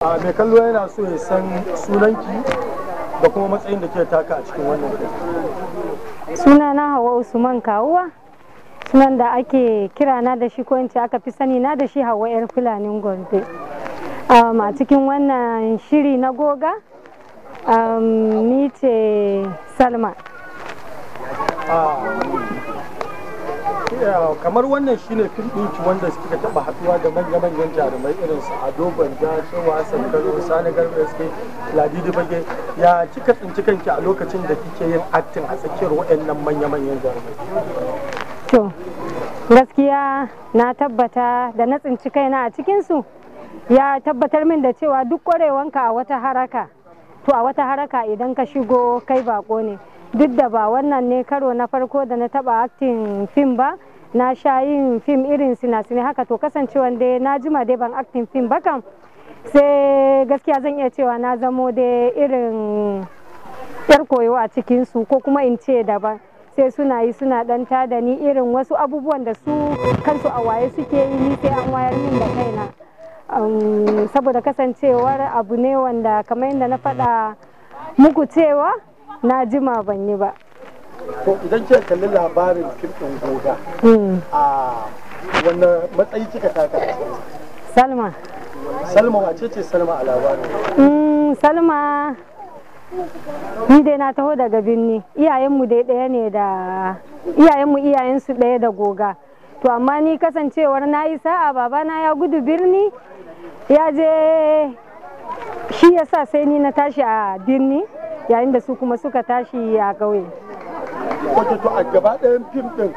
a mai kallo yana so ya san sunanki da kuma matsayin da ke taka a cikin wannan suna na hawa usman kawuwa. Sunan da ake kira na da shi ko in ce aka fi sani na da shi hawa yar fulanin gombe. Um, a cikin wannan shiri na goga um, ni ce salma. Ah, kamar wannan shine fim ɗinki wanda suka taɓa haɗuwa da manya-manyan jarumai irin su ado gwanja shehu hassan sani garba suke ladidi bage ya kika tsinci kanki a lokacin da kike yin acting a tsakiyar waɗannan manya-manyan jarumai? To gaskiya na tabbata da na tsinci kaina a cikinsu ya tabbatar min da cewa duk ƙwarewanka a wata haraka to a wata haraka idan ka shigo kai bako ne. Duk da ba wannan ne karo na farko da na taba acting fim ba na sha yin fim irin sinasini haka to kasancewa dai na jima dai ban acting fim ba kam. Sai gaskiya zan iya cewa na zamo dai irin yar koyo a cikinsu ko kuma in ce daban. Sai suna yi suna dan da ni irin wasu abubuwan da su kansu a waye suke yi ni sai an wayar min da kaina. Saboda kasancewar abu ne wanda kamar yadda na faɗa muku cewa na jima ban yi ba. To idan kika kalli labarin fim ɗin goga Hmm. a wannan matsayi kika taka? Salma. Salma wace ce salma a labarin? Mm, salma ni dai na taho daga birni. Iyayenmu dai ɗaya ne da iyayenmu iyayensu ɗaya da goga. To amma ni kasancewar na yi sa'a babana ya gudu birni ya je shi yasa sai ni na tashi a birni yayin da su kuma suka tashi a ƙauye. Wato to a gaba ɗayan fim ɗin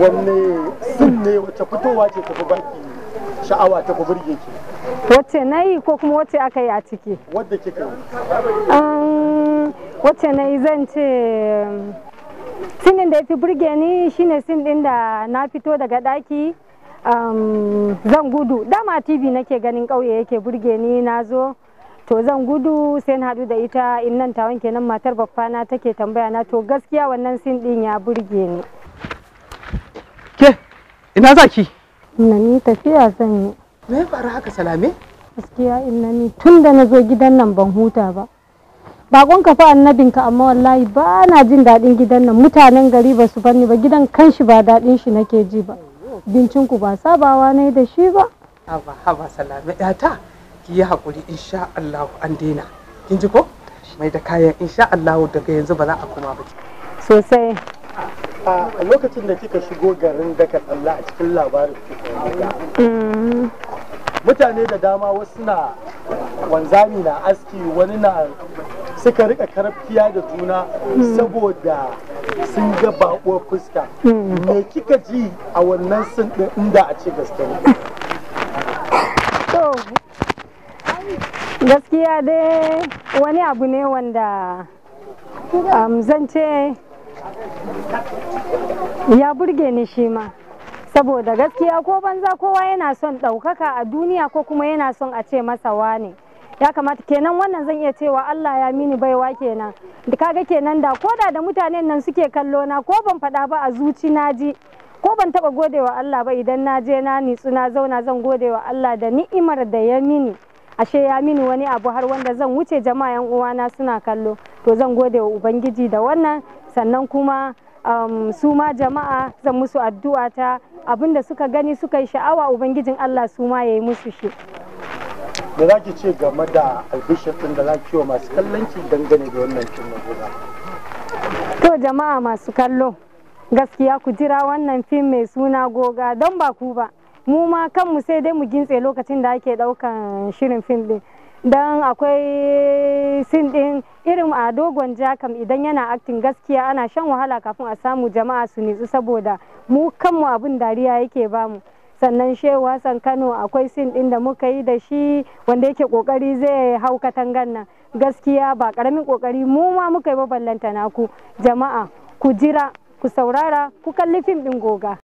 wanne sin ne wacce fitowa ce tafi baki sha'awa tafi burge ki? Wacce na yi ko kuma wacce aka yi a ciki? Wadda kika yi. Um, wacce na yi zan ce sin din da ya fi burge ni shine sin din da na fito daga daki um, zan gudu. Dama tv nake ganin ƙauye yake burge ni na zo to zan gudu sai na haɗu da ita in nan tawon kenan matar baffana take tambaya na to gaskiya wannan sin din ya burge ni. Ke, ina za ki? na ni tafiya zan yi. Me ya faru haka salame? gaskiya inna ni tun da na zo gidan nan ban huta ba. Bakon ka fa annabinka amma wallahi ba na jin daɗin gidan nan. Mutanen gari ba su bani ba gidan kanshi ba daɗin shi nake ji ba. Bincinku ba sabawa ne da shi ba. Haba, haba salame. Yata. Ki yi haƙuri insha Allah an daina. Kin ji ko? Mai da kayan insha Allah daga yanzu ba za a koma ba. sosai a lokacin da kika shigo garin daga tsalla a cikin labarin Mm, mutane da dama wasu na wanzami na aski wani na suka riƙa karfiya da juna saboda sun ga baƙuwar fuska me kika ji a wannan sin ɗin inda a ce gaske ne to gaskiya dai wani abu ne wanda um, ya burge ni shi ma. Saboda gaskiya ko banza kowa yana son ɗaukaka a duniya ko kuma yana son a ce masa wane. Ya kamata kenan wannan zan iya cewa Allah ya mini baiwa kenan. Da kaga kenan da koda da mutanen nan suke kallo na ko ban faɗa ba a zuci na ji ko ban taɓa godewa Allah ba idan na je na nitsu na zauna zan godewa Allah da ni'imar da ya mini. Ashe ya mini wani abu har wanda zan wuce jama'a yan uwana suna kallo. To zan gode wa ubangiji da wannan. Sannan kuma um, su ma jama'a zan musu addu'a ta abin da suka gani suka yi sha'awa ubangijin Allah su ma ya yi musu shi. Da za ki ce game da albishir ɗin da za ki wa masu kallon ki dangane da wannan fim na to jama'a masu kallo gaskiya ku jira wannan fim mai suna goga don ba ku ba. Mu ma kanmu sai dai mu gintse lokacin da ake ɗaukan shirin fim din don akwai sin din irin a dogon jakam idan yana aktin gaskiya ana shan wahala kafin a samu jama'a su nitsu saboda mu kanmu abin dariya yake ba mu sannan shehu hassan kano akwai sin din da muka yi da shi wanda yake ƙoƙari zai hau katangan nan. Gaskiya ba ƙaramin ƙoƙari mu ma muka yi ba ballanta naku jama'a ku jira ku saurara ku kalli fim din goga.